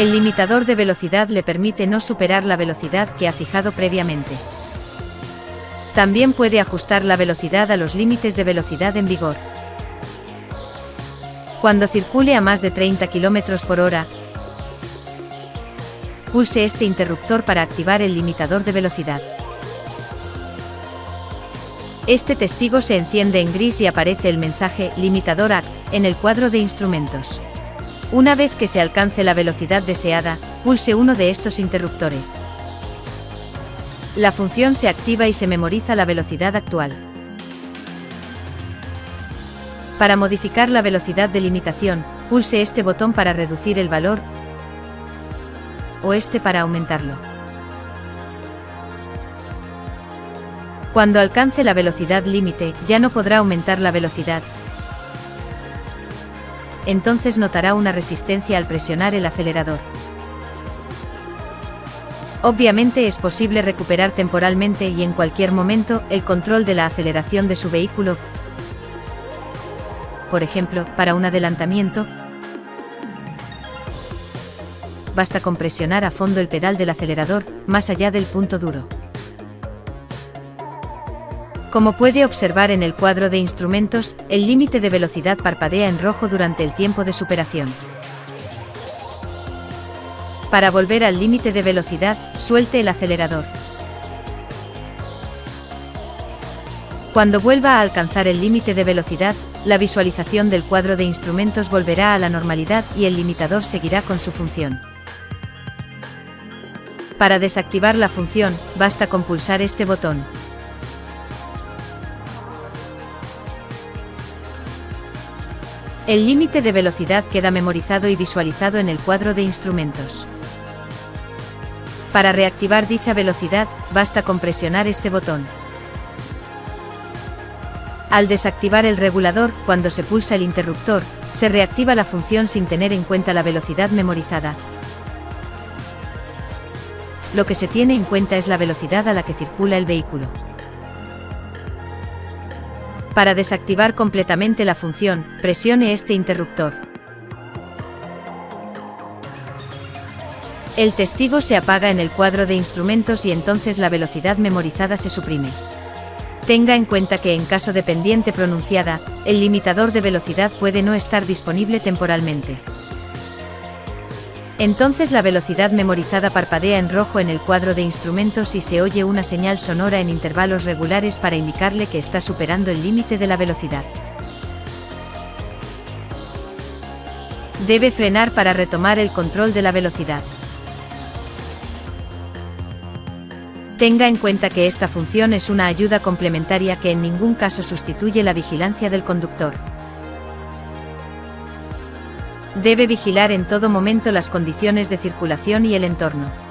El limitador de velocidad le permite no superar la velocidad que ha fijado previamente. También puede ajustar la velocidad a los límites de velocidad en vigor. Cuando circule a más de 30 km por hora, pulse este interruptor para activar el limitador de velocidad. Este testigo se enciende en gris y aparece el mensaje Limitador Act en el cuadro de instrumentos. Una vez que se alcance la velocidad deseada, pulse uno de estos interruptores. La función se activa y se memoriza la velocidad actual. Para modificar la velocidad de limitación, pulse este botón para reducir el valor o este para aumentarlo. Cuando alcance la velocidad límite, ya no podrá aumentar la velocidad. Entonces notará una resistencia al presionar el acelerador. Obviamente es posible recuperar temporalmente y en cualquier momento el control de la aceleración de su vehículo, por ejemplo, para un adelantamiento, basta con presionar a fondo el pedal del acelerador, más allá del punto duro. Como puede observar en el cuadro de instrumentos, el límite de velocidad parpadea en rojo durante el tiempo de superación. Para volver al límite de velocidad, suelte el acelerador. Cuando vuelva a alcanzar el límite de velocidad, la visualización del cuadro de instrumentos volverá a la normalidad y el limitador seguirá con su función. Para desactivar la función, basta con pulsar este botón. El límite de velocidad queda memorizado y visualizado en el cuadro de instrumentos. Para reactivar dicha velocidad, basta con presionar este botón. Al desactivar el regulador, cuando se pulsa el interruptor, se reactiva la función sin tener en cuenta la velocidad memorizada. Lo que se tiene en cuenta es la velocidad a la que circula el vehículo. Para desactivar completamente la función, presione este interruptor. El testigo se apaga en el cuadro de instrumentos y entonces la velocidad memorizada se suprime. Tenga en cuenta que en caso de pendiente pronunciada, el limitador de velocidad puede no estar disponible temporalmente. Entonces la velocidad memorizada parpadea en rojo en el cuadro de instrumentos y se oye una señal sonora en intervalos regulares para indicarle que está superando el límite de la velocidad. Debe frenar para retomar el control de la velocidad. Tenga en cuenta que esta función es una ayuda complementaria que en ningún caso sustituye la vigilancia del conductor. Debe vigilar en todo momento las condiciones de circulación y el entorno.